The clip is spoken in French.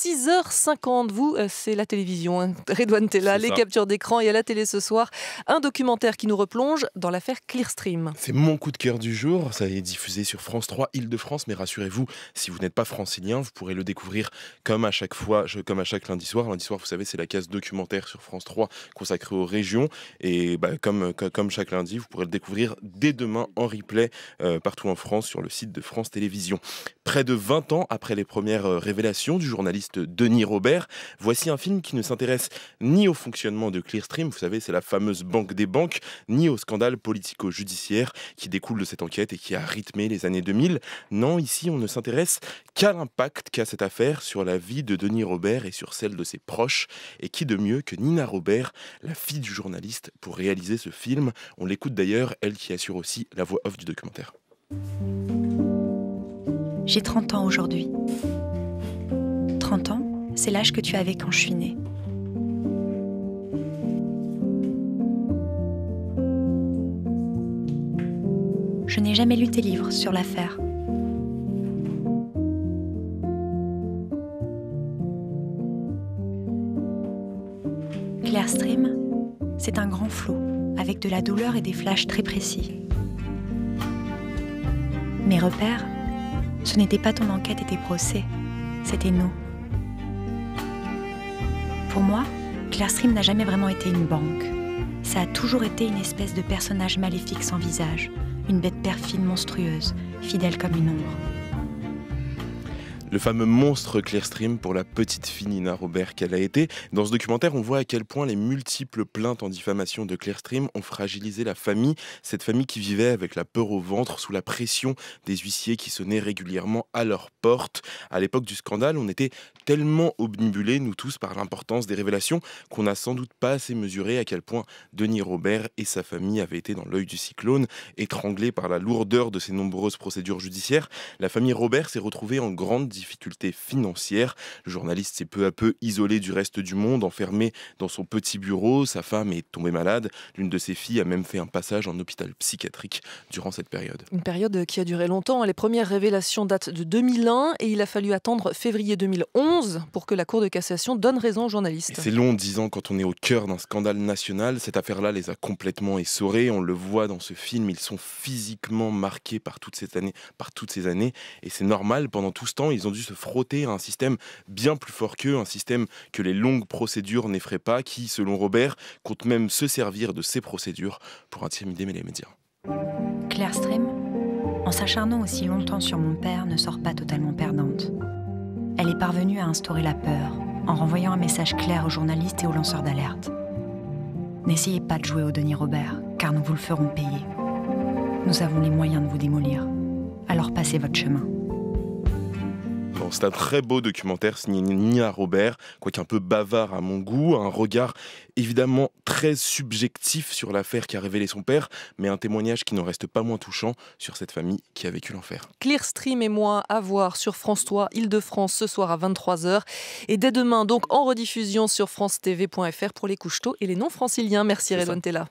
6h50, vous, euh, c'est la télévision. Hein. Redouane Tella, les captures d'écran et à la télé ce soir, un documentaire qui nous replonge dans l'affaire Clearstream. C'est mon coup de cœur du jour. Ça est diffusé sur France 3 Île-de-France, mais rassurez-vous, si vous n'êtes pas francilien, vous pourrez le découvrir comme à chaque fois, comme à chaque lundi soir. Lundi soir, vous savez, c'est la case documentaire sur France 3 consacrée aux régions. Et bah, comme, comme chaque lundi, vous pourrez le découvrir dès demain en replay euh, partout en France sur le site de France Télévisions. Près de 20 ans après les premières euh, révélations du journaliste Denis Robert, voici un film qui ne s'intéresse ni au fonctionnement de Clearstream, vous savez, c'est la fameuse banque des banques, ni au scandale politico-judiciaire qui découle de cette enquête et qui a rythmé les années 2000. Non, ici, on ne s'intéresse qu'à l'impact qu'a cette affaire sur la vie de Denis Robert et sur celle de ses proches. Et qui de mieux que Nina Robert, la fille du journaliste, pour réaliser ce film? On l'écoute d'ailleurs, elle qui assure aussi la voix off du documentaire. J'ai 30 ans aujourd'hui. 30 ans, c'est l'âge que tu avais quand je suis née. Je n'ai jamais lu tes livres sur l'affaire. Claire Stream, c'est un grand flot, avec de la douleur et des flashs très précis. Mes repères, ce n'était pas ton enquête et tes procès, c'était nous. Pour moi, Clearstream n'a jamais vraiment été une banque. Ça a toujours été une espèce de personnage maléfique sans visage, une bête perfide monstrueuse, fidèle comme une ombre le fameux monstre Clearstream pour la petite fille Nina Robert qu'elle a été. Dans ce documentaire, on voit à quel point les multiples plaintes en diffamation de Clearstream ont fragilisé la famille, cette famille qui vivait avec la peur au ventre, sous la pression des huissiers qui sonnaient régulièrement à leur porte. À l'époque du scandale, on était tellement obnubilés, nous tous, par l'importance des révélations, qu'on n'a sans doute pas assez mesuré à quel point Denis Robert et sa famille avaient été dans l'œil du cyclone, étranglés par la lourdeur de ces nombreuses procédures judiciaires. La famille Robert s'est retrouvée en grande difficultés financières. Le journaliste s'est peu à peu isolé du reste du monde, enfermé dans son petit bureau. Sa femme est tombée malade. L'une de ses filles a même fait un passage en hôpital psychiatrique durant cette période. Une période qui a duré longtemps. Les premières révélations datent de 2001 et il a fallu attendre février 2011 pour que la Cour de cassation donne raison aux journalistes. C'est long, dix ans, quand on est au cœur d'un scandale national. Cette affaire-là les a complètement essorés. On le voit dans ce film. Ils sont physiquement marqués par toutes ces années. Par toutes ces années. Et c'est normal, pendant tout ce temps, ils ont dû se frotter à un système bien plus fort qu'eux, un système que les longues procédures n'effraient pas, qui, selon Robert, compte même se servir de ces procédures pour intimider les médias. Claire Stream, en s'acharnant aussi longtemps sur mon père, ne sort pas totalement perdante. Elle est parvenue à instaurer la peur en renvoyant un message clair aux journalistes et aux lanceurs d'alerte. N'essayez pas de jouer au Denis Robert, car nous vous le ferons payer. Nous avons les moyens de vous démolir. Alors passez votre chemin. C'est un très beau documentaire signé Nia Robert, quoique un peu bavard à mon goût, un regard évidemment très subjectif sur l'affaire qui a révélé son père, mais un témoignage qui n'en reste pas moins touchant sur cette famille qui a vécu l'enfer. Clearstream et moi à voir sur France 3 Île-de-France ce soir à 23h et dès demain donc en rediffusion sur francetv.fr pour les couches et les non-franciliens. Merci Redouane Tella.